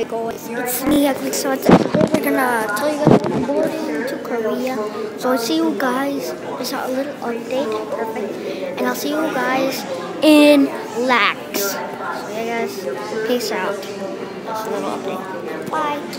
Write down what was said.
Hey it's me, Ugly So we're gonna tell you guys I'm boarding to Korea. So I'll see you guys. It's a little update, perfect. And I'll see you guys in LAX. So yeah guys, peace out. That's a little update. Bye.